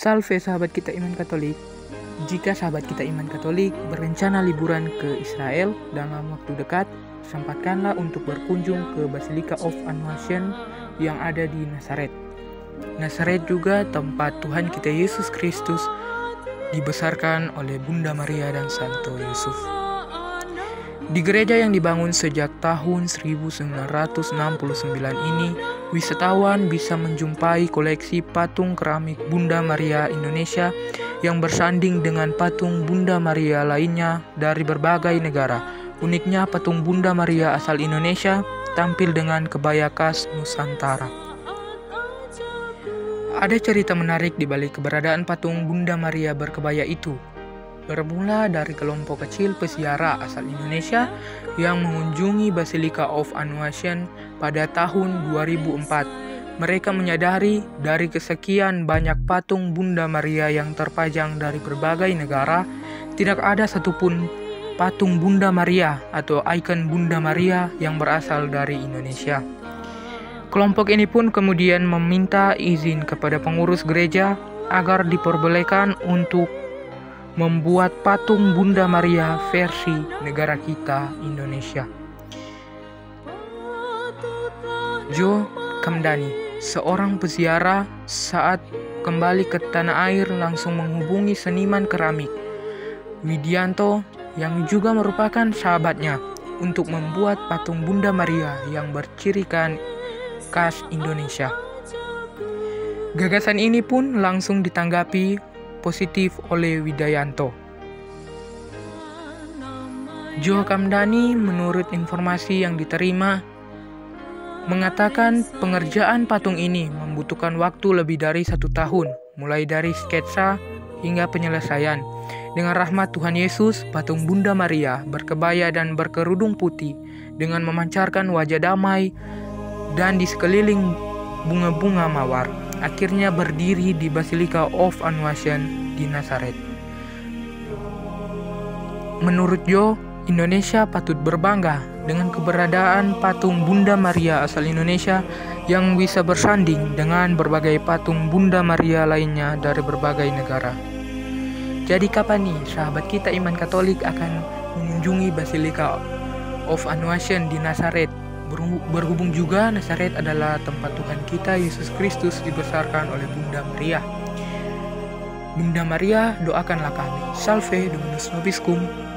Salve sahabat kita iman Katolik. Jika sahabat kita iman Katolik berencana liburan ke Israel dalam waktu dekat, sempatkanlah untuk berkunjung ke Basilica of Annunciation yang ada di Nazaret. Nazaret juga tempat Tuhan kita Yesus Kristus dibesarkan oleh Bunda Maria dan Santo Yusuf. Di gereja yang dibangun sejak tahun 1969 ini, wisatawan bisa menjumpai koleksi patung keramik Bunda Maria Indonesia yang bersanding dengan patung Bunda Maria lainnya dari berbagai negara. Uniknya patung Bunda Maria asal Indonesia tampil dengan kebaya khas Nusantara. Ada cerita menarik di balik keberadaan patung Bunda Maria berkebaya itu. Bermula dari kelompok kecil peziarah asal Indonesia yang mengunjungi Basilica of Annunciation pada tahun 2004. Mereka menyadari dari kesekian banyak patung Bunda Maria yang terpajang dari berbagai negara, tidak ada satupun patung Bunda Maria atau ikon Bunda Maria yang berasal dari Indonesia. Kelompok ini pun kemudian meminta izin kepada pengurus gereja agar diperbolehkan untuk membuat patung Bunda Maria versi negara kita Indonesia. Jo Kamdani, seorang peziarah saat kembali ke tanah air langsung menghubungi seniman keramik Widianto yang juga merupakan sahabatnya untuk membuat patung Bunda Maria yang bercirikan khas Indonesia. Gagasan ini pun langsung ditanggapi positif oleh Widayanto. Jo Kamdani menurut informasi yang diterima mengatakan pengerjaan patung ini membutuhkan waktu lebih dari satu tahun, mulai dari sketsa hingga penyelesaian. Dengan rahmat Tuhan Yesus, patung Bunda Maria berkebaya dan berkerudung putih dengan memancarkan wajah damai dan di sekeliling bunga-bunga mawar, akhirnya berdiri di Basilica of Annunciation di Nazaret. Menurut Jo, Indonesia patut berbangga dengan keberadaan patung Bunda Maria asal Indonesia yang bisa bersanding dengan berbagai patung Bunda Maria lainnya dari berbagai negara. Jadi kapan nih sahabat kita iman Katolik akan mengunjungi Basilica of Annunciation di Nazaret Berhubung juga Nazaret adalah tempat Tuhan kita Yesus Kristus dibesarkan oleh Bunda Maria. Bunda Maria, doakanlah kami. Salve Dominus Nobiscum.